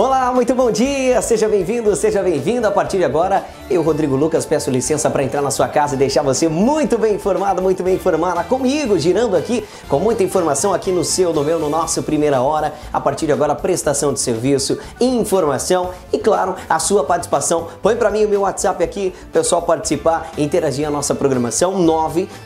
Olá, muito bom dia, seja bem-vindo, seja bem-vindo. A partir de agora, eu, Rodrigo Lucas, peço licença para entrar na sua casa e deixar você muito bem informado, muito bem informada comigo, girando aqui com muita informação aqui no seu, no meu, no nosso Primeira Hora. A partir de agora, prestação de serviço, informação e, claro, a sua participação. Põe para mim o meu WhatsApp aqui, pessoal participar, interagir a nossa programação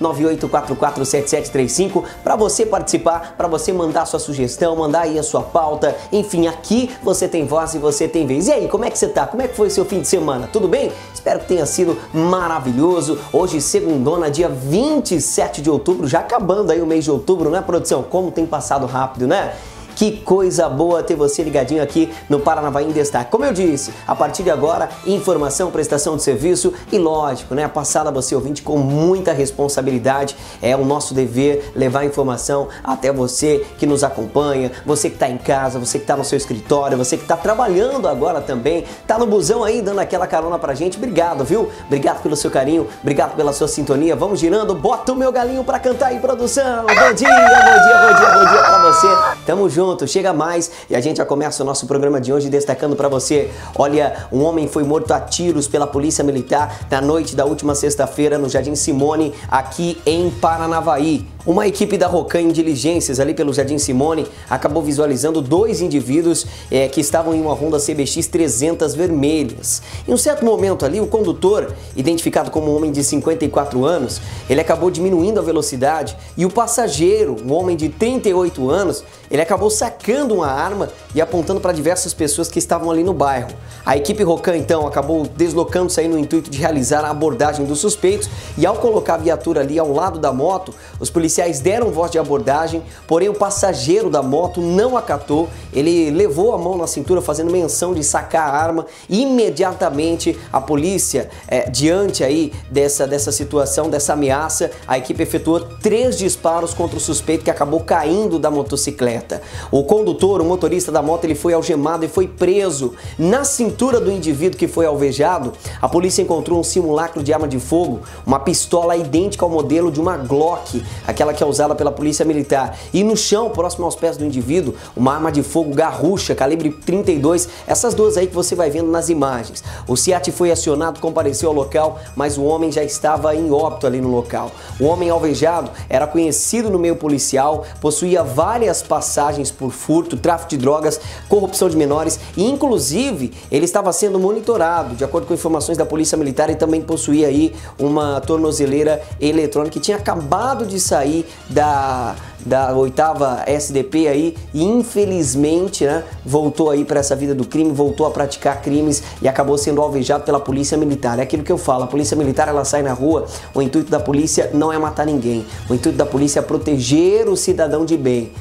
998447735 para você participar, para você mandar sua sugestão, mandar aí a sua pauta. Enfim, aqui você tem tem voz e você tem vez. E aí, como é que você tá? Como é que foi seu fim de semana? Tudo bem? Espero que tenha sido maravilhoso. Hoje, segundona, dia 27 de outubro, já acabando aí o mês de outubro, né, produção? Como tem passado rápido, né? Que coisa boa ter você ligadinho aqui no Paranavaí em Destaque. Como eu disse, a partir de agora, informação, prestação de serviço e lógico, né? Passada você ouvinte com muita responsabilidade. É o nosso dever levar informação até você que nos acompanha, você que está em casa, você que está no seu escritório, você que está trabalhando agora também, tá no busão aí dando aquela carona pra gente. Obrigado, viu? Obrigado pelo seu carinho, obrigado pela sua sintonia. Vamos girando, bota o meu galinho pra cantar aí, produção. Bom dia, bom dia, bom dia, bom dia pra você. Tamo junto junto, chega mais e a gente já começa o nosso programa de hoje destacando para você. Olha, um homem foi morto a tiros pela Polícia Militar na noite da última sexta-feira no Jardim Simone, aqui em Paranavaí. Uma equipe da Rocan em diligências ali pelo Jardim Simone acabou visualizando dois indivíduos é, que estavam em uma Honda CBX 300 vermelhas. Em um certo momento ali, o condutor, identificado como um homem de 54 anos, ele acabou diminuindo a velocidade e o passageiro, um homem de 38 anos, ele acabou sacando uma arma e apontando para diversas pessoas que estavam ali no bairro. A equipe Rocan então acabou deslocando-se aí no intuito de realizar a abordagem dos suspeitos e ao colocar a viatura ali ao lado da moto, os policiais deram voz de abordagem, porém o passageiro da moto não acatou, ele levou a mão na cintura fazendo menção de sacar a arma imediatamente a polícia, é, diante aí dessa, dessa situação, dessa ameaça, a equipe efetuou três disparos contra o suspeito que acabou caindo da motocicleta. O condutor, o motorista da moto, ele foi algemado e foi preso. Na cintura do indivíduo que foi alvejado, a polícia encontrou um simulacro de arma de fogo, uma pistola idêntica ao modelo de uma Glock, aquela que é usada pela polícia militar. E no chão, próximo aos pés do indivíduo, uma arma de fogo garrucha, calibre 32, essas duas aí que você vai vendo nas imagens. O SIAT foi acionado, compareceu ao local, mas o homem já estava em óbito ali no local. O homem alvejado era conhecido no meio policial, possuía várias passagens por furto, tráfico de drogas, corrupção de menores e inclusive ele estava sendo monitorado, de acordo com informações da Polícia Militar, e também possuía aí uma tornozeleira eletrônica que tinha acabado de sair da da oitava SDP aí e infelizmente né, voltou aí para essa vida do crime, voltou a praticar crimes e acabou sendo alvejado pela polícia militar. É aquilo que eu falo, a polícia militar ela sai na rua, o intuito da polícia não é matar ninguém, o intuito da polícia é proteger o cidadão de bem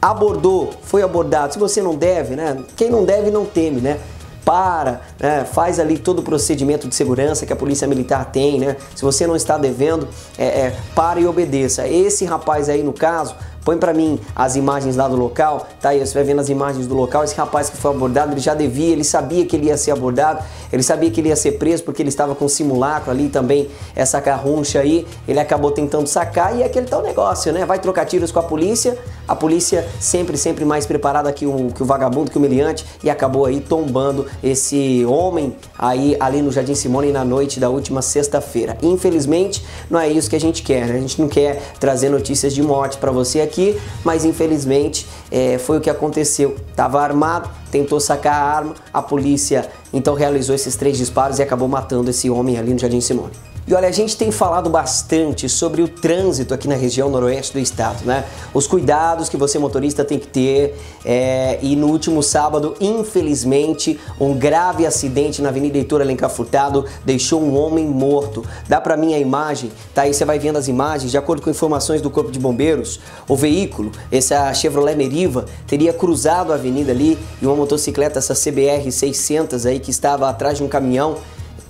abordou, foi abordado. Se você não deve, né? Quem não deve não teme, né? Para, né? faz ali todo o procedimento de segurança que a polícia militar tem, né? Se você não está devendo, é, é, para e obedeça. Esse rapaz aí, no caso, Põe para mim as imagens lá do local, tá aí, você vai vendo as imagens do local. Esse rapaz que foi abordado, ele já devia, ele sabia que ele ia ser abordado, ele sabia que ele ia ser preso porque ele estava com simulacro ali também, essa carruncha aí. Ele acabou tentando sacar e é aquele tal negócio, né? Vai trocar tiros com a polícia, a polícia sempre, sempre mais preparada que o, que o vagabundo, que o humilhante, e acabou aí tombando esse homem aí ali no Jardim Simone na noite da última sexta-feira. Infelizmente, não é isso que a gente quer, né? A gente não quer trazer notícias de morte para você aqui aqui, mas infelizmente é, foi o que aconteceu. Estava armado, tentou sacar a arma, a polícia então realizou esses três disparos e acabou matando esse homem ali no Jardim Simone. E olha, a gente tem falado bastante sobre o trânsito aqui na região noroeste do estado, né? Os cuidados que você motorista tem que ter. É... E no último sábado, infelizmente, um grave acidente na Avenida Heitor Alencar Furtado deixou um homem morto. Dá para mim a imagem, tá aí você vai vendo as imagens. De acordo com informações do Corpo de Bombeiros, o veículo, essa Chevrolet Meriva, teria cruzado a avenida ali e uma motocicleta, essa CBR 600 aí que estava atrás de um caminhão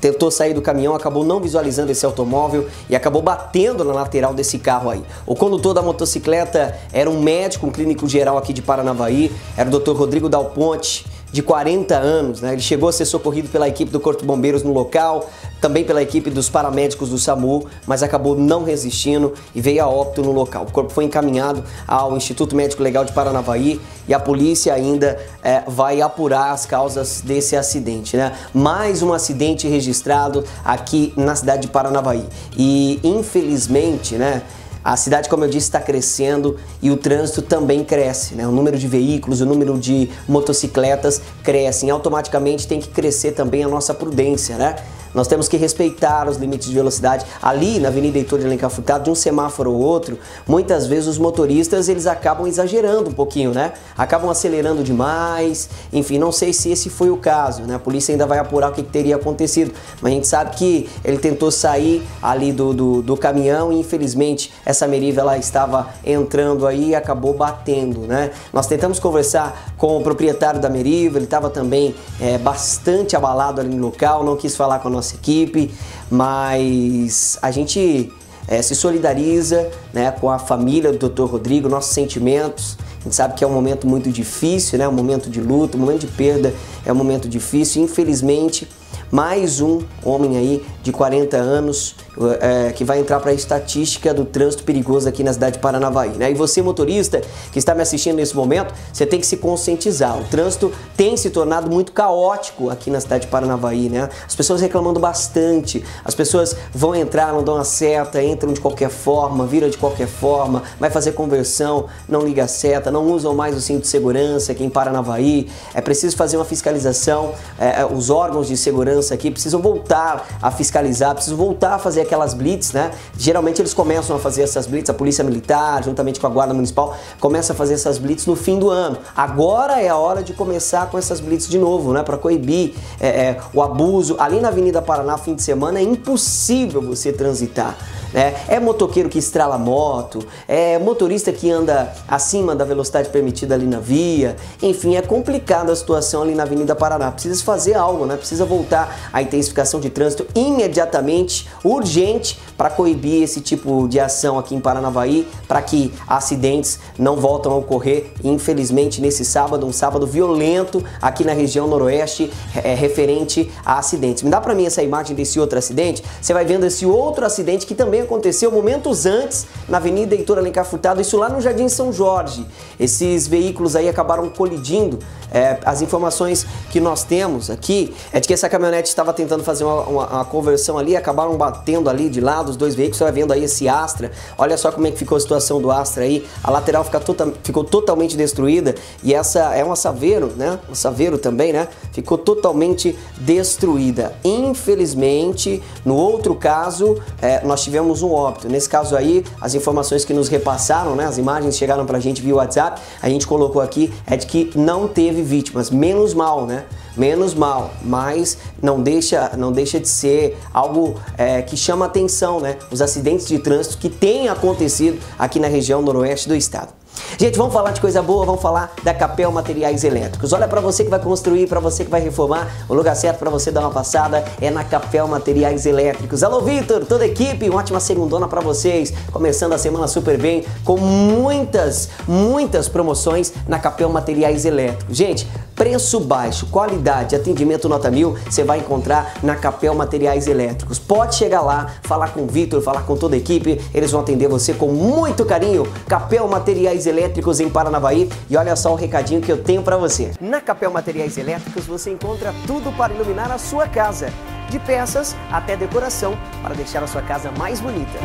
tentou sair do caminhão, acabou não visualizando esse automóvel e acabou batendo na lateral desse carro aí. O condutor da motocicleta era um médico, um clínico geral aqui de Paranavaí, era o Dr. Rodrigo Dal Ponte, de 40 anos, né? Ele chegou a ser socorrido pela equipe do Corpo de Bombeiros no local, também pela equipe dos paramédicos do SAMU, mas acabou não resistindo e veio a óbito no local. O corpo foi encaminhado ao Instituto Médico Legal de Paranavaí e a polícia ainda é, vai apurar as causas desse acidente. Né? Mais um acidente registrado aqui na cidade de Paranavaí. E infelizmente, né? A cidade, como eu disse, está crescendo e o trânsito também cresce. Né? O número de veículos, o número de motocicletas crescem. Automaticamente tem que crescer também a nossa prudência. Né? Nós temos que respeitar os limites de velocidade. Ali na Avenida Heitor de Alencar Furtado, de um semáforo ou outro, muitas vezes os motoristas eles acabam exagerando um pouquinho, né? Acabam acelerando demais. Enfim, não sei se esse foi o caso, né? A polícia ainda vai apurar o que, que teria acontecido. Mas a gente sabe que ele tentou sair ali do, do, do caminhão e infelizmente essa Meriva ela estava entrando aí e acabou batendo, né? Nós tentamos conversar com o proprietário da Meriva, ele estava também é, bastante abalado ali no local, não quis falar com a nossa nossa equipe, mas a gente é, se solidariza né, com a família do Dr. Rodrigo, nossos sentimentos. A gente sabe que é um momento muito difícil, né, um momento de luto, um momento de perda, é um momento difícil. Infelizmente, mais um homem aí de 40 anos é, que vai entrar para a estatística do trânsito perigoso aqui na cidade de Paranavaí. Né? E você, motorista, que está me assistindo nesse momento, você tem que se conscientizar. O trânsito tem se tornado muito caótico aqui na cidade de Paranavaí. Né? As pessoas reclamando bastante, as pessoas vão entrar, não dão a seta, entram de qualquer forma, viram de qualquer forma, vai fazer conversão, não liga a seta, não usam mais o cinto de segurança aqui em Paranavaí. É preciso fazer uma fiscalização, é, os órgãos de segurança aqui precisam voltar a fiscalizar, precisam voltar a fazer aquelas blitz, né? Geralmente eles começam a fazer essas blitz, a Polícia Militar, juntamente com a Guarda Municipal, começa a fazer essas blitz no fim do ano. Agora é a hora de começar com essas blitz de novo, né? Para coibir é, é, o abuso. Ali na Avenida Paraná, fim de semana, é impossível você transitar. Né? É motoqueiro que estrala moto, é motorista que anda acima da velocidade permitida ali na via. Enfim, é complicada a situação ali na Avenida Paraná. Precisa fazer algo, né? Precisa voltar a intensificação de trânsito imediatamente, urgente, para coibir esse tipo de ação aqui em Paranavaí, para que acidentes não voltem a ocorrer. Infelizmente, nesse sábado, um sábado violento aqui na região noroeste, é, referente a acidentes. Me dá para mim essa imagem desse outro acidente? Você vai vendo esse outro acidente que também aconteceu momentos antes na Avenida Heitor Alencar Furtado, isso lá no Jardim São Jorge. Esses veículos aí acabaram colidindo. É, as informações que nós temos aqui é de que essa caminhonete estava tentando fazer uma, uma, uma, conversão ali, acabaram batendo ali de lado os dois veículos. Você vai vendo aí esse Astra. Olha só como é que ficou a situação do Astra aí. A lateral fica tota, ficou totalmente destruída e essa é uma Saveiro, né? Uma Saveiro também, né? Ficou totalmente destruída. Infelizmente, no outro caso, é, nós tivemos um óbito. Nesse caso aí, as informações que nos repassaram, né, as imagens chegaram pra gente via WhatsApp, a gente colocou aqui, é de que não teve vítimas. Menos mal, né? Menos mal, mas não deixa, não deixa de ser algo é, que chama atenção, né? Os acidentes de trânsito que têm acontecido aqui na região noroeste do estado. Gente, vamos falar de coisa boa, vamos falar da Capel Materiais Elétricos. Olha para você que vai construir, para você que vai reformar, o lugar certo para você dar uma passada é na Capel Materiais Elétricos. Alô, Vitor, toda a equipe, uma ótima segundona para vocês. Começando a semana super bem, com muitas, muitas promoções na Capel Materiais Elétricos. Gente, preço baixo, qualidade, atendimento nota mil, você vai encontrar na Capel Materiais Elétricos. Pode chegar lá, falar com o Vitor, falar com toda a equipe, eles vão atender você com muito carinho. Capel Materiais Elétricos em Paranavaí. E olha só o recadinho que eu tenho para você. Na Capel Materiais Elétricos você encontra tudo para iluminar a sua casa, de peças até decoração, para deixar a sua casa mais bonita.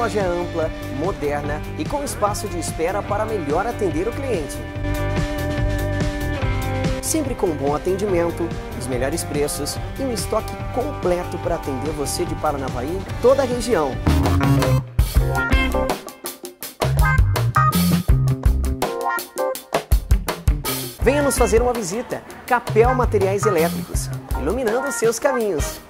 Loja ampla, moderna e com espaço de espera para melhor atender o cliente sempre com bom atendimento, os melhores preços e um estoque completo para atender você de Paranavaí e toda a região. Venha nos fazer uma visita. Capel Materiais Elétricos, iluminando seus caminhos.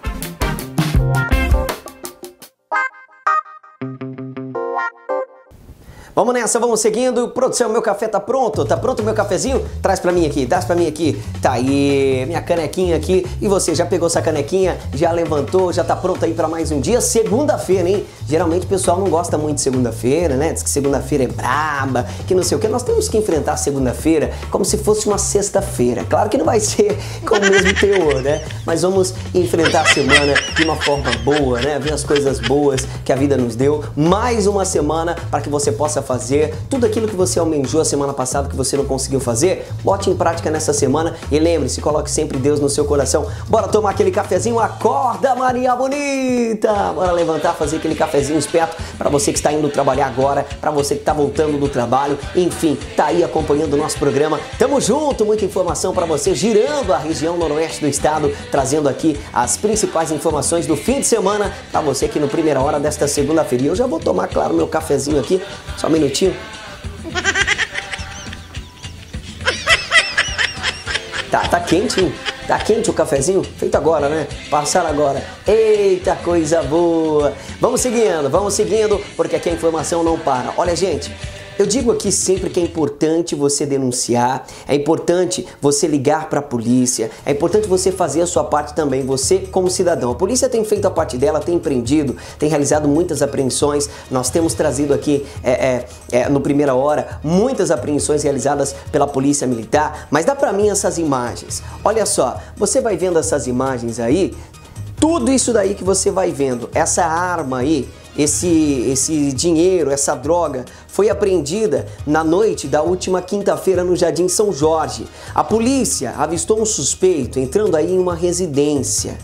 Vamos nessa, vamos seguindo. Produção, meu café tá pronto? Tá pronto meu cafezinho? Traz pra mim aqui, traz pra mim aqui. Tá aí, minha canequinha aqui. E você, já pegou essa canequinha? Já levantou? Já tá pronto aí pra mais um dia? Segunda-feira, hein? Geralmente o pessoal não gosta muito de segunda-feira, né? Diz que segunda-feira é braba, que não sei o que. Nós temos que enfrentar segunda-feira como se fosse uma sexta-feira. Claro que não vai ser com o mesmo teor, né? Mas vamos enfrentar a semana de uma forma boa, né? Ver as coisas boas que a vida nos deu. Mais uma semana para que você possa fazer, tudo aquilo que você almejou a semana passada que você não conseguiu fazer, bote em prática nessa semana e lembre-se, coloque sempre Deus no seu coração. Bora tomar aquele cafezinho, acorda Maria Bonita! Bora levantar, fazer aquele cafezinho esperto para você que está indo trabalhar agora, para você que está voltando do trabalho, enfim, tá aí acompanhando o nosso programa. Tamo junto, muita informação para você, girando a região noroeste do estado, trazendo aqui as principais informações do fim de semana para você aqui no primeira hora desta segunda-feira. Eu já vou tomar, claro, meu cafezinho aqui, só um minutinho. Tá, tá quente, hein? Tá quente o cafezinho? Feito agora, né? Passar agora. Eita, coisa boa! Vamos seguindo, vamos seguindo, porque aqui a informação não para. Olha, gente, eu digo aqui sempre que é importante você denunciar, é importante você ligar para a polícia, é importante você fazer a sua parte também, você como cidadão. A polícia tem feito a parte dela, tem prendido, tem realizado muitas apreensões. Nós temos trazido aqui é, é, é, no primeira hora muitas apreensões realizadas pela polícia militar, mas dá para mim essas imagens. Olha só, você vai vendo essas imagens aí, tudo isso daí que você vai vendo, essa arma aí, esse, esse dinheiro, essa droga, foi apreendida na noite da última quinta-feira no Jardim São Jorge. A polícia avistou um suspeito entrando aí em uma residência.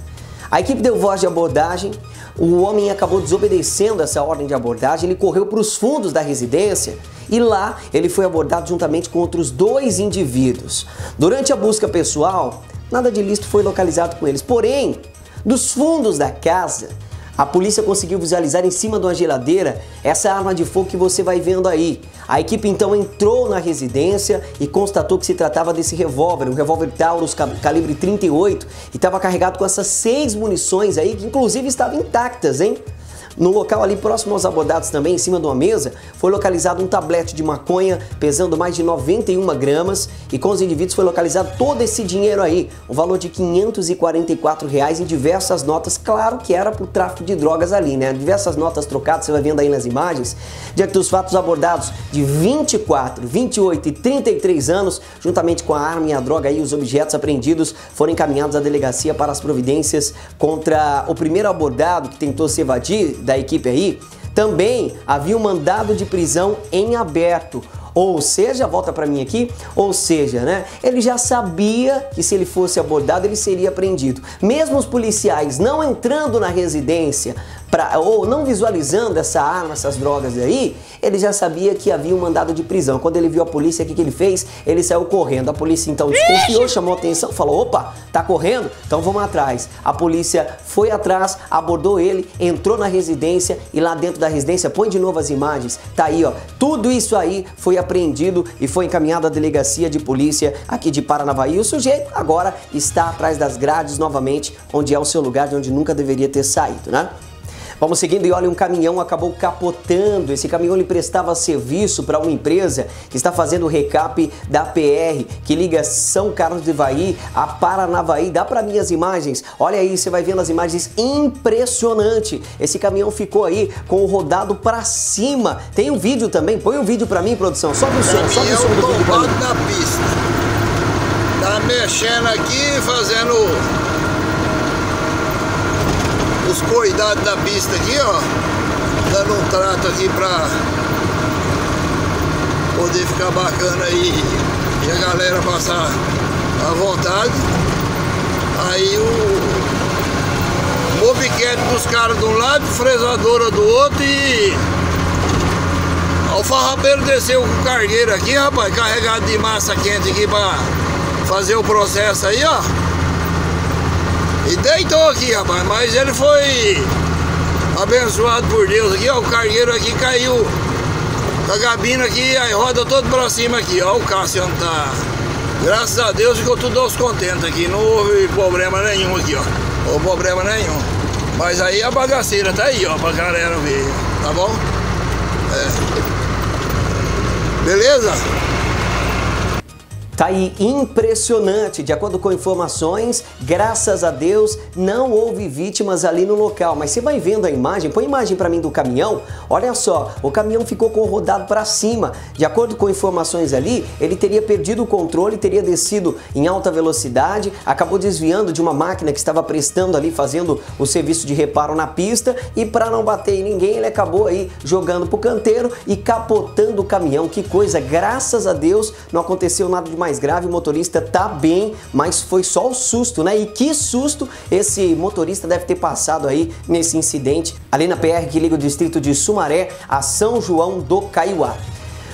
A equipe deu voz de abordagem, o homem acabou desobedecendo essa ordem de abordagem, ele correu para os fundos da residência e lá ele foi abordado juntamente com outros dois indivíduos. Durante a busca pessoal, nada de ilícito foi localizado com eles, porém, dos fundos da casa, a polícia conseguiu visualizar em cima de uma geladeira essa arma de fogo que você vai vendo aí. A equipe então entrou na residência e constatou que se tratava desse revólver, um revólver Taurus calibre 38, e estava carregado com essas seis munições aí, que inclusive estavam intactas, hein? No local ali próximo aos abordados também, em cima de uma mesa, foi localizado um tablete de maconha pesando mais de 91 gramas e com os indivíduos foi localizado todo esse dinheiro aí, um valor de 544 reais em diversas notas, claro que era por tráfico de drogas ali, né? Diversas notas trocadas, você vai vendo aí nas imagens. Diante dos fatos abordados de 24, 28 e 33 anos, juntamente com a arma e a droga e os objetos apreendidos, foram encaminhados à delegacia para as providências contra o primeiro abordado que tentou se evadir da equipe aí, também havia um mandado de prisão em aberto. Ou seja, volta para mim aqui, ou seja, né? Ele já sabia que se ele fosse abordado, ele seria prendido. Mesmo os policiais não entrando na residência pra, ou não visualizando essa arma, essas drogas aí, ele já sabia que havia um mandado de prisão. Quando ele viu a polícia, o que, que ele fez? Ele saiu correndo. A polícia então desconfiou, chamou atenção, falou: opa, tá correndo? Então vamos atrás. A polícia foi atrás, abordou ele, entrou na residência e lá dentro da residência, põe de novo as imagens, tá aí, ó. Tudo isso aí foi apreendido e foi encaminhado à delegacia de polícia aqui de Paranavaí. O sujeito agora está atrás das grades novamente, onde é o seu lugar de onde nunca deveria ter saído, né? Vamos seguindo e olha, um caminhão acabou capotando. Esse caminhão ele prestava serviço para uma empresa que está fazendo o recap da PR, que liga São Carlos de Ivaí a Paranavaí. Dá para mim as imagens? Olha aí, você vai vendo as imagens impressionante. Esse caminhão ficou aí com o rodado para cima. Tem um vídeo também, põe um vídeo para mim, produção. Sobe o som, sobe o som do vídeo pra mim. na pista. Tá mexendo aqui, fazendo os cuidados da pista aqui, ó. Dando um trato aqui pra poder ficar bacana aí e a galera passar à vontade. Aí o mobiquete dos caras de um lado, fresadora do outro e o farrapeiro desceu com o cargueiro aqui, rapaz, carregado de massa quente aqui pra fazer o processo aí, ó. E deitou aqui, rapaz, mas ele foi abençoado por Deus aqui, ó. O cargueiro aqui caiu a gabina aqui, aí roda todo pra cima aqui, ó. O Cassiano tá. Graças a Deus ficou tudo aos contentes aqui. Não houve problema nenhum aqui, ó. Não problema nenhum. Mas aí a bagaceira tá aí, ó, pra galera ver, tá bom? É. Beleza? Tá aí impressionante, de acordo com informações, graças a Deus não houve vítimas ali no local. Mas você vai vendo a imagem, põe a imagem para mim do caminhão. Olha só, o caminhão ficou com o rodado para cima. De acordo com informações ali, ele teria perdido o controle, teria descido em alta velocidade, acabou desviando de uma máquina que estava prestando ali, fazendo o serviço de reparo na pista e para não bater em ninguém, ele acabou aí jogando pro canteiro e capotando o caminhão. Que coisa, graças a Deus não aconteceu nada de mais mais grave, o motorista tá bem, mas foi só o susto, né? E que susto esse motorista deve ter passado aí nesse incidente ali na PR que liga o distrito de Sumaré a São João do Caiuá.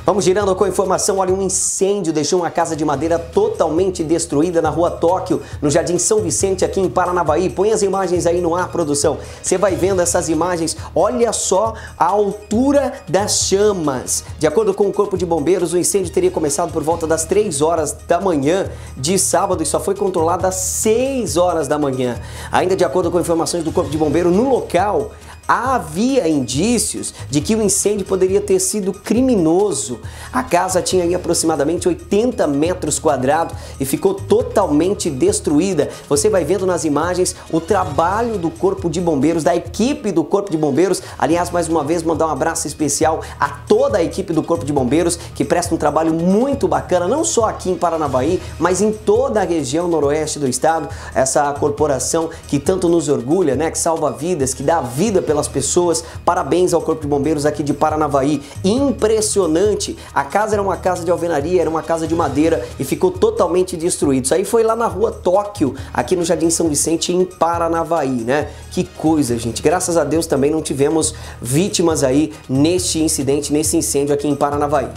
Vamos girando com a informação. Olha, um incêndio deixou uma casa de madeira totalmente destruída na rua Tóquio, no Jardim São Vicente, aqui em Paranavaí. Põe as imagens aí no ar, produção. Você vai vendo essas imagens. Olha só a altura das chamas. De acordo com o Corpo de Bombeiros, o incêndio teria começado por volta das 3 horas da manhã de sábado e só foi controlado às 6 horas da manhã. Ainda de acordo com informações do Corpo de Bombeiro, no local havia indícios de que o incêndio poderia ter sido criminoso. A casa tinha aí aproximadamente 80 metros quadrados e ficou totalmente destruída. Você vai vendo nas imagens o trabalho do Corpo de Bombeiros, da equipe do Corpo de Bombeiros. Aliás, mais uma vez, mandar um abraço especial a toda a equipe do Corpo de Bombeiros que presta um trabalho muito bacana, não só aqui em Paranavaí, mas em toda a região noroeste do estado. Essa corporação que tanto nos orgulha, né, que salva vidas, que dá vida pelas pessoas. Parabéns ao Corpo de Bombeiros aqui de Paranavaí. Impressionante! A casa era uma casa de alvenaria, era uma casa de madeira e ficou totalmente destruído. Isso aí foi lá na rua Tóquio, aqui no Jardim São Vicente, em Paranavaí, né? Que coisa, gente. Graças a Deus também não tivemos vítimas aí neste incidente, nesse incêndio aqui em Paranavaí.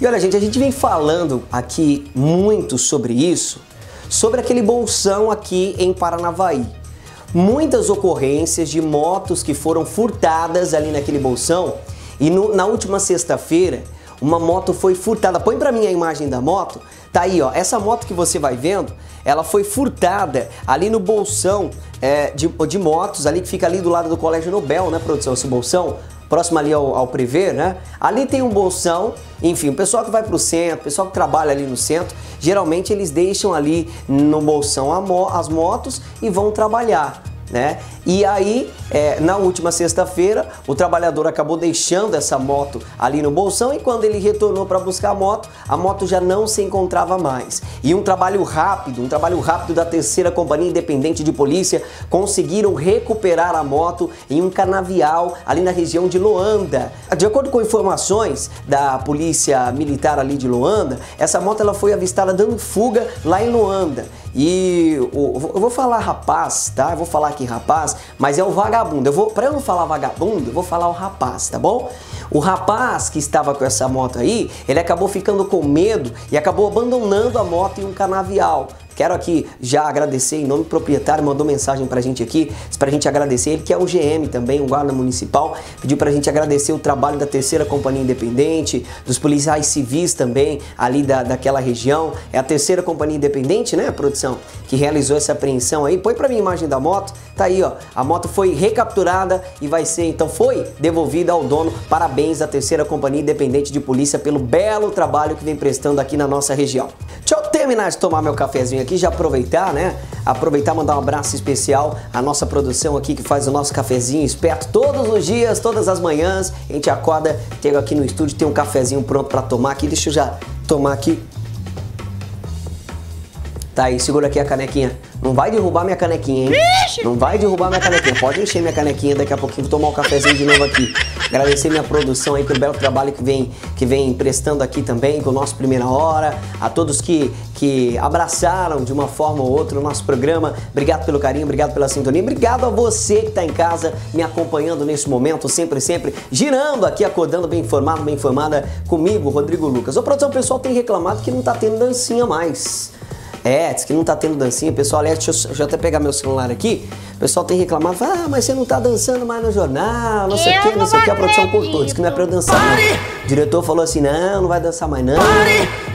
E olha, gente, a gente vem falando aqui muito sobre isso, sobre aquele bolsão aqui em Paranavaí muitas ocorrências de motos que foram furtadas ali naquele bolsão. E no, na última sexta-feira, uma moto foi furtada. Põe para mim a imagem da moto. Tá aí, ó. Essa moto que você vai vendo, ela foi furtada ali no bolsão é, de, de motos, ali que fica ali do lado do Colégio Nobel, né, produção? Esse bolsão próximo ali ao, ao Priver, né? Ali tem um bolsão, enfim, o pessoal que vai para o centro, o pessoal que trabalha ali no centro, geralmente eles deixam ali no bolsão as motos e vão trabalhar né? E aí, é, na última sexta-feira, o trabalhador acabou deixando essa moto ali no bolsão e quando ele retornou para buscar a moto, a moto já não se encontrava mais. E um trabalho rápido, um trabalho rápido da terceira companhia independente de polícia, conseguiram recuperar a moto em um canavial ali na região de Loanda. De acordo com informações da polícia militar ali de Loanda, essa moto ela foi avistada dando fuga lá em Loanda. E eu vou falar rapaz, tá? Eu vou falar aqui rapaz, mas é o vagabundo. Eu vou, para eu não falar vagabundo, eu vou falar o rapaz, tá bom? O rapaz que estava com essa moto aí, ele acabou ficando com medo e acabou abandonando a moto em um canavial. Quero aqui já agradecer em nome do proprietário, mandou mensagem pra gente aqui, pra gente agradecer ele, que é o GM também, um guarda municipal, pediu pra gente agradecer o trabalho da terceira companhia independente, dos policiais civis também, ali da, daquela região. É a terceira companhia independente, né, produção, que realizou essa apreensão aí. Põe pra mim a imagem da moto, tá aí, ó. A moto foi recapturada e vai ser, então, foi devolvida ao dono. Parabéns à terceira companhia independente de polícia pelo belo trabalho que vem prestando aqui na nossa região. Deixa eu terminar de tomar meu cafezinho aqui, já aproveitar, né? Aproveitar mandar um abraço especial à nossa produção aqui que faz o nosso cafezinho esperto todos os dias, todas as manhãs. A gente acorda, chega aqui no estúdio, tem um cafezinho pronto para tomar aqui. Deixa eu já tomar aqui. Tá aí, segura aqui a canequinha. Não vai derrubar minha canequinha, hein? Não vai derrubar minha canequinha. Pode encher minha canequinha daqui a pouquinho. Vou tomar um cafezinho de novo aqui. Agradecer minha produção aí pelo belo trabalho que vem, que vem prestando aqui também com o nosso Primeira Hora. A todos que, que abraçaram de uma forma ou outra o nosso programa. Obrigado pelo carinho, obrigado pela sintonia. Obrigado a você que está em casa me acompanhando nesse momento, sempre, sempre girando aqui, acordando bem informado, bem informada comigo, Rodrigo Lucas. A produção pessoal tem reclamado que não está tendo dancinha mais. É, diz que não tá tendo dancinha. Pessoal, aliás, deixa eu, deixa eu até pegar meu celular aqui. O pessoal tem reclamado, ah, mas você não tá dançando mais no jornal, não sei o que, não sei o que, a produção cortou, diz que não é pra eu dançar não. O diretor falou assim, não, não vai dançar mais não,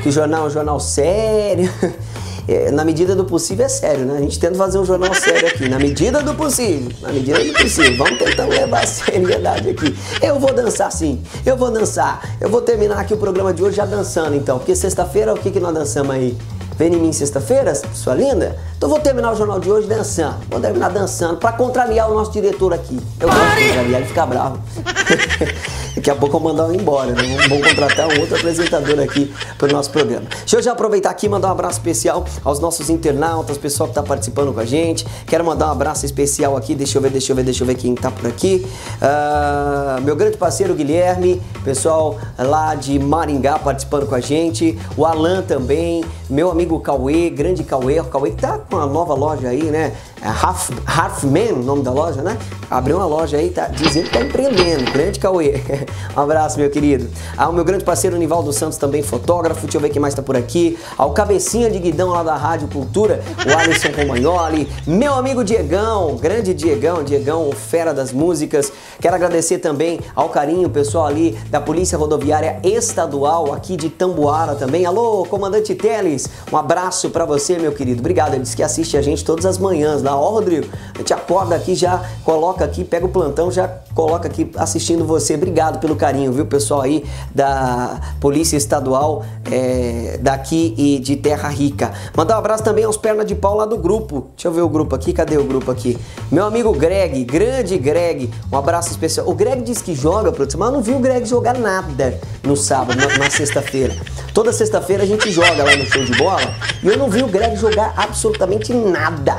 que o jornal é um jornal sério. é, na medida do possível é sério, né? A gente tenta fazer um jornal sério aqui, na medida do possível, na medida do possível. Vamos tentar levar a seriedade aqui. Eu vou dançar sim, eu vou dançar. Eu vou terminar aqui o programa de hoje já dançando então, porque sexta-feira o que, que nós dançamos aí? Vem em mim sexta-feira, sua linda? Então vou terminar o jornal de hoje dançando. Vou terminar dançando para contrariar o nosso diretor aqui. Eu gosto de contrariar, ele fica bravo. Daqui a pouco eu mandar um embora, né? Vamos contratar um outro apresentador aqui para o nosso programa. Deixa eu já aproveitar aqui e mandar um abraço especial aos nossos internautas, pessoal que está participando com a gente. Quero mandar um abraço especial aqui, deixa eu ver, deixa eu ver, deixa eu ver quem está por aqui. Uh, meu grande parceiro Guilherme, pessoal lá de Maringá participando com a gente. O Alan também, meu amigo Cauê, grande Cauê, o Cauê que tá com uma nova loja aí, né? É Half, Halfman, o nome da loja, né? Abriu uma loja aí, tá dizendo que tá empreendendo. Grande Cauê. um abraço, meu querido. Ao meu grande parceiro Nivaldo Santos, também fotógrafo. Deixa eu ver quem mais tá por aqui. Ao cabecinha de guidão lá da Rádio Cultura, o Alisson Romagnoli. Meu amigo Diegão, grande Diegão, Diegão, fera das músicas. Quero agradecer também ao carinho, pessoal ali da Polícia Rodoviária Estadual, aqui de Tamboara também. Alô, comandante Teles, um abraço para você, meu querido. Obrigado. Ele disse que assiste a gente todas as manhãs lá ó, Rodrigo, a gente acorda aqui, já coloca aqui, pega o plantão, já coloca aqui assistindo você. Obrigado pelo carinho, viu, pessoal aí da Polícia Estadual é, daqui e de Terra Rica. Mandar um abraço também aos pernas de pau lá do grupo. Deixa eu ver o grupo aqui, cadê o grupo aqui? Meu amigo Greg, grande Greg, um abraço especial. O Greg disse que joga, produção, mas eu não vi o Greg jogar nada no sábado, na, na sexta-feira. Toda sexta-feira a gente joga lá no show de bola e eu não vi o Greg jogar absolutamente nada.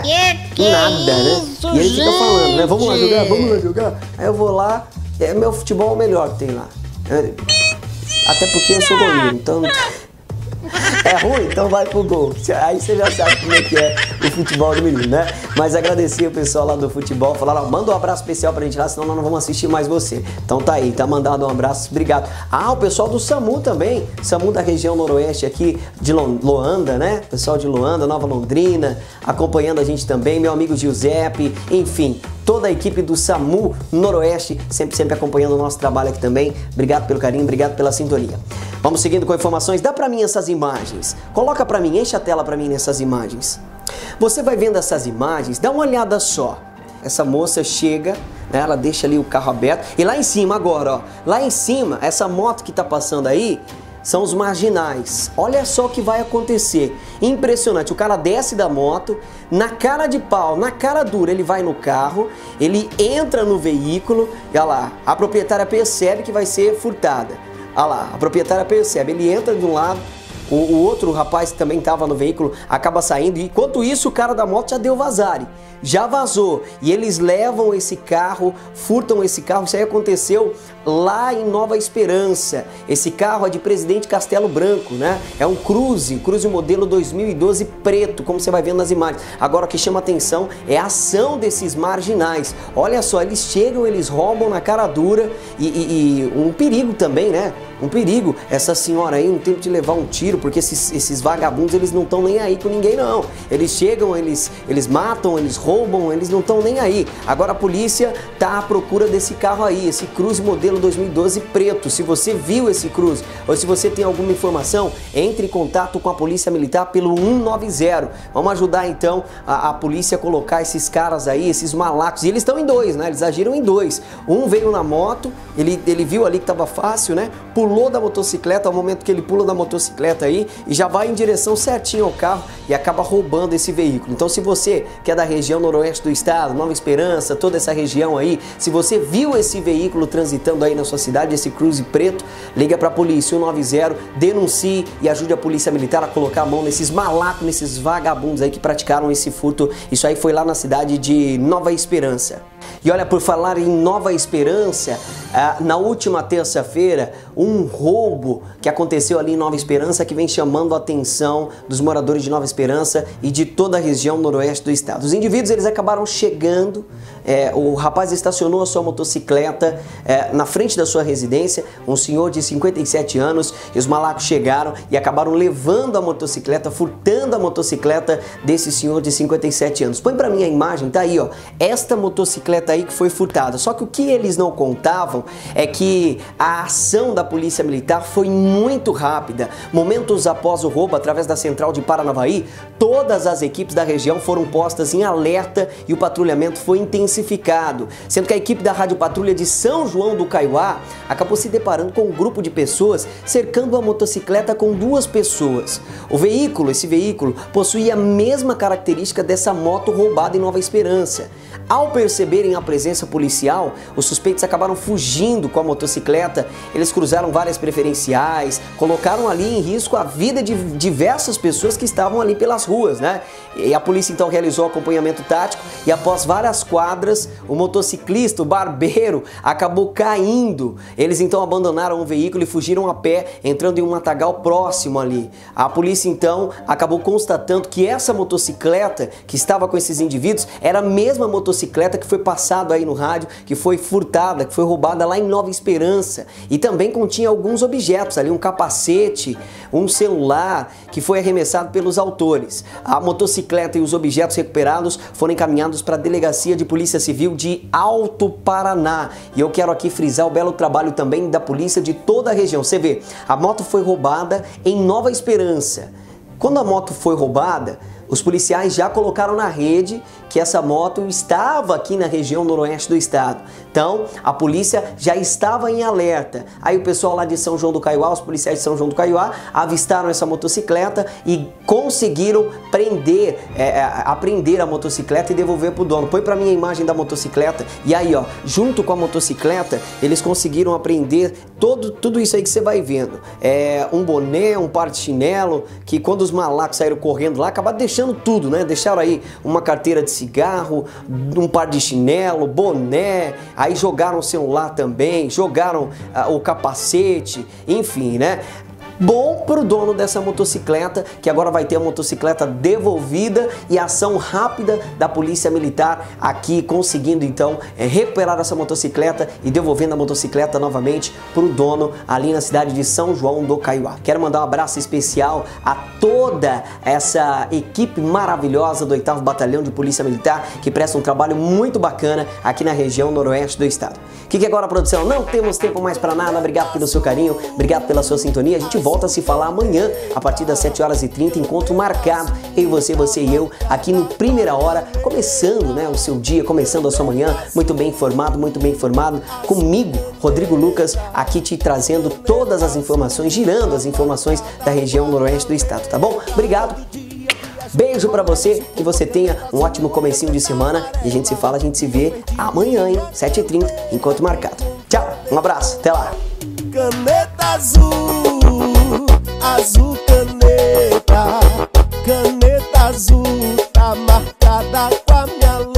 Que nada, né? isso, E ele fica gente? falando, né? Vamos lá jogar, vamos lá jogar. Aí eu vou lá, é meu futebol o melhor que tem lá. É, Até porque eu sou goleiro, então. É ruim? Então vai pro gol. Aí você já sabe como é que é o futebol do menino, né? Mas agradecer o pessoal lá do futebol, falaram, manda um abraço especial pra gente lá, senão nós não vamos assistir mais você. Então tá aí, tá mandado um abraço, obrigado. Ah, o pessoal do SAMU também, SAMU da região noroeste aqui de Lo- Loanda, né? Pessoal de Loanda, Nova Londrina, acompanhando a gente também, meu amigo Giuseppe, enfim, toda a equipe do SAMU Noroeste, sempre, sempre acompanhando o nosso trabalho aqui também. Obrigado pelo carinho, obrigado pela sintonia. Vamos seguindo com informações. Dá pra mim essas imagens. Coloca pra mim, enche a tela pra mim nessas imagens. Você vai vendo essas imagens, dá uma olhada só. Essa moça chega, né, ela deixa ali o carro aberto. E lá em cima agora, ó, lá em cima, essa moto que tá passando aí, são os marginais. Olha só o que vai acontecer. Impressionante. O cara desce da moto, na cara de pau, na cara dura, ele vai no carro, ele entra no veículo, e olha lá, a proprietária percebe que vai ser furtada. Olha lá, a proprietária percebe, ele entra de um lado, o, o outro rapaz que também estava no veículo acaba saindo, e enquanto isso o cara da moto já deu vazare, já vazou. E eles levam esse carro, furtam esse carro. Isso aí aconteceu lá em Nova Esperança. Esse carro é de Presidente Castelo Branco, né? É um Cruze, Cruze modelo 2012 preto, como você vai vendo nas imagens. Agora o que chama atenção é a ação desses marginais. Olha só, eles chegam, eles roubam na cara dura e, e- e um perigo também, né? Um perigo. Essa senhora aí, um tempo de levar um tiro, porque esses, esses vagabundos, eles não estão nem aí com ninguém, não. Eles chegam, eles, eles matam, eles roubam, eles não estão nem aí. Agora a polícia tá à procura desse carro aí, esse Cruze modelo 2012 preto. Se você viu esse Cruze ou se você tem alguma informação, entre em contato com a Polícia Militar pelo 190. Vamos ajudar então a, a polícia a colocar esses caras aí, esses malacos. E eles estão em dois, né? Eles agiram em dois. Um veio na moto, ele, ele viu ali que tava fácil, né? Pulou da motocicleta, ao momento que ele pula da motocicleta aí, e já vai em direção certinho ao carro e acaba roubando esse veículo. Então, se você que é da região noroeste do estado, Nova Esperança, toda essa região aí, se você viu esse veículo transitando aí na sua cidade, esse cruze preto, liga pra polícia 190, denuncie e ajude a polícia militar a colocar a mão nesses malacos, nesses vagabundos aí que praticaram esse furto. Isso aí foi lá na cidade de Nova Esperança. E olha, por falar em Nova Esperança, ah, na última terça-feira, um roubo que aconteceu ali em Nova Esperança que vem chamando a atenção dos moradores de Nova Esperança e de toda a região noroeste do estado. Os indivíduos eles acabaram chegando, é, o rapaz estacionou a sua motocicleta é, na frente da sua residência, um senhor de 57 anos, e os malacos chegaram e acabaram levando a motocicleta, furtando a motocicleta desse senhor de 57 anos. Põe pra mim a imagem, tá aí, ó. Esta motocicleta aí que foi furtada. Só que o que eles não contavam é que a ação da polícia militar foi muito rápida. Momentos após o roubo, através da central de Paranavaí, todas as equipes da região foram postas em alerta e o patrulhamento foi intensificado, sendo que a equipe da Rádio Patrulha de São João do Caiuá acabou se deparando com um grupo de pessoas cercando a motocicleta com duas pessoas. O veículo, esse veículo, possuía a mesma característica dessa moto roubada em Nova Esperança. Ao perceberem a presença policial, os suspeitos acabaram fugindo com a motocicleta. Eles cruzaram várias preferenciais, colocaram ali em risco a vida de diversas pessoas que estavam ali pelas ruas, né? E a polícia então realizou acompanhamento tático e após várias quadras, o motociclista, o barbeiro, acabou caindo. Eles então abandonaram o veículo e fugiram a pé, entrando em um matagal próximo ali. A polícia então acabou constatando que essa motocicleta que estava com esses indivíduos era a mesma motocicleta que foi passado aí no rádio, que foi furtada, que foi roubada lá em Nova Esperança e também continha alguns objetos ali, um capacete, um celular que foi arremessado pelos autores. A motocicleta e os objetos recuperados foram encaminhados para a Delegacia de Polícia Civil de Alto Paraná. E eu quero aqui frisar o belo trabalho também da polícia de toda a região. Você vê, a moto foi roubada em Nova Esperança. Quando a moto foi roubada, os policiais já colocaram na rede que essa moto estava aqui na região noroeste do estado. Então, a polícia já estava em alerta. Aí o pessoal lá de São João do Caiuá, os policiais de São João do Caiuá, avistaram essa motocicleta e conseguiram prender, é, é apreender a motocicleta e devolver para o dono. Põe para mim a imagem da motocicleta e aí, ó, junto com a motocicleta, eles conseguiram apreender todo, tudo isso aí que você vai vendo. É, um boné, um par de chinelo, que quando os malacos saíram correndo lá, acabaram tudo, né? Deixaram aí uma carteira de cigarro, um par de chinelo, boné, aí jogaram o celular também, jogaram uh, o capacete, enfim, né? Bom para o dono dessa motocicleta, que agora vai ter a motocicleta devolvida e ação rápida da Polícia Militar aqui, conseguindo então é, recuperar essa motocicleta e devolvendo a motocicleta novamente para o dono ali na cidade de São João do Caiuá. Quero mandar um abraço especial a toda essa equipe maravilhosa do 8 Batalhão de Polícia Militar que presta um trabalho muito bacana aqui na região noroeste do estado. O que, que agora, produção? Não temos tempo mais para nada. Obrigado pelo seu carinho, obrigado pela sua sintonia. A gente volta a se falar amanhã, a partir das 7 horas e 30, encontro marcado. Eu, você, você e eu, aqui no Primeira Hora, começando né, o seu dia, começando a sua manhã, muito bem informado, muito bem informado, comigo, Rodrigo Lucas, aqui te trazendo todas as informações, girando as informações da região noroeste do estado, tá bom? Obrigado. Beijo para você, que você tenha um ótimo comecinho de semana e a gente se fala, a gente se vê amanhã, hein? 7h30, enquanto marcado. Tchau, um abraço, até lá. Caneta azul azul caneta, caneta azul, tá marcada com a minha